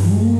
Ooh.